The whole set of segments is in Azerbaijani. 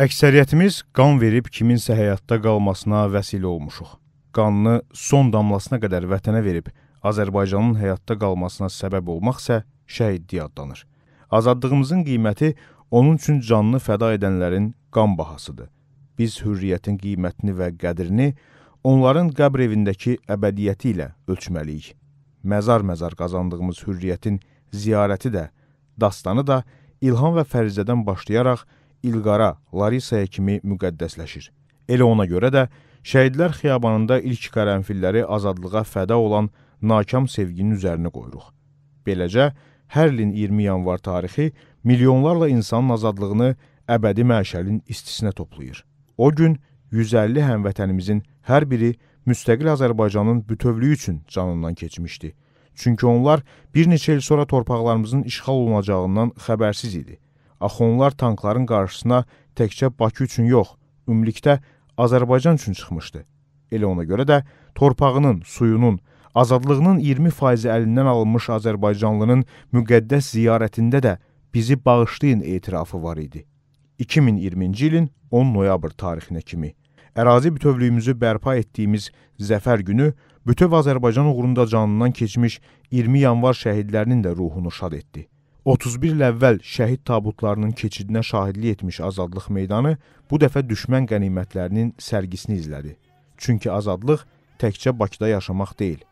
Əksəriyyətimiz qan verib kiminsə həyatda qalmasına vəsilə olmuşuq. Qanını son damlasına qədər vətənə verib Azərbaycanın həyatda qalmasına səbəb olmaq isə şəhidlik adlanır. Azadlığımızın qiyməti onun üçün canını fəda edənlərin qan bahasıdır. Biz hürriyyətin qiymətini və qədrini onların qəbr evindəki əbədiyyəti ilə ölçməliyik. Məzar-məzar qazandığımız hürriyyətin ziyarəti də, dastanı da İlham və Fərizədən başlayaraq İlqara, Larisaya kimi müqəddəsləşir. Elə ona görə də Şəhidlər xiyabanında ilk qərənfilləri azadlığa fəda olan nakam sevginin üzərinə qoyuruq. Beləcə, hər ilin 20 yanvar tarixi milyonlarla insanın azadlığını əbədi məşəlin istisinə toplayır. O gün 150 həmvətənimizin hər biri müstəqil Azərbaycanın bütövlüyü üçün canından keçmişdi. Çünki onlar bir neçə il sonra torpaqlarımızın işğal olunacağından xəbərsiz idi. Axı onlar tankların qarşısına təkcə Bakı üçün yox, ümumilikdə Azərbaycan üçün çıxmışdı. Elə ona görə də torpağının, suyunun, azadlığının 20% əlindən alınmış Azərbaycanlının müqəddəs ziyarətində də bizi bağışlayın etirafı var idi. 2020-ci ilin 10 noyabr tarixinə kimi ərazi bütövlüyümüzü bərpa etdiyimiz zəfər günü bütöv Azərbaycan uğrunda canından keçmiş 20 yanvar şəhidlərinin də ruhunu şad etdi. 31 il əvvəl şəhid tabutlarının keçidinə şahidlik etmiş Azadlıq meydanı bu dəfə düşmən qənimətlərinin sərgisini izlədi. Çünki azadlıq təkcə Bakıda yaşamaq deyil.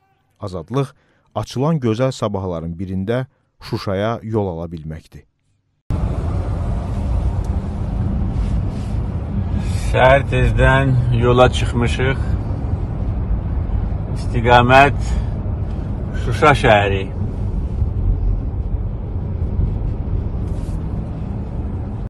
Azadlıq açılan gözəl sabahların birində Şuşaya yol ala bilməkdir. Səhər tezdən yola çıxmışıq. İstiqamət Şuşa şəhəri.